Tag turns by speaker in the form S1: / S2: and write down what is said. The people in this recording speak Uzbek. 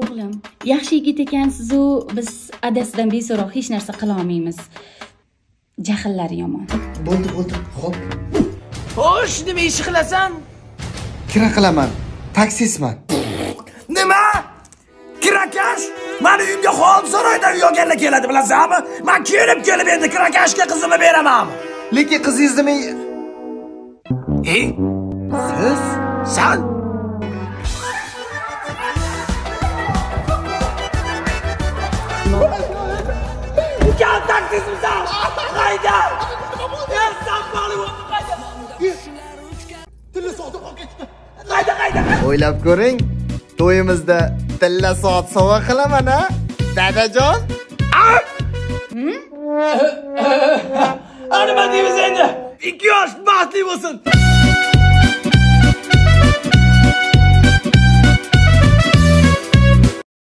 S1: o'g'lim yaxshi yigit ekansizu biz adasidan beso'roq hech narsa qila olmaymiz. Jahllari yomon.
S2: Bo'ldi bo'ldi. Ho'p
S3: xo'sh nima ish qilasan?
S2: Kira qilaman. Taksistman.
S3: Nima? Kirakash mani uyimga xonsaroydan uyog'anlar keladi bilasanmi man kelib kelib endi kirakashga qizimni beramanmi
S2: lekin qizingizni men
S3: e
S2: siz
S3: san ukam taksistmisan hayda Ya, sen Bollywood, hayda Qayda qayda?
S2: o'ylab ko'ring to'yimizda tilla soat sovg'a qilaman a dadajon?
S3: Nima deymiz endi. Ikki yosh baxtli bo'lsin.